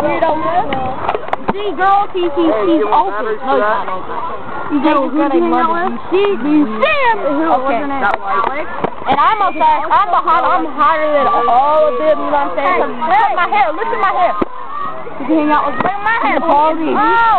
Weirdo. See, girl, he, he, he's open. No, he's not open. He's Hey, open. you hang out with? Do you see? Do you see him? Okay. Alex? And I'm a fast, I'm a hot, I'm hotter than all of them, you know what I'm saying? Hey, look at my hair, look at my hair. You can hang out with Look at my hair. Oh.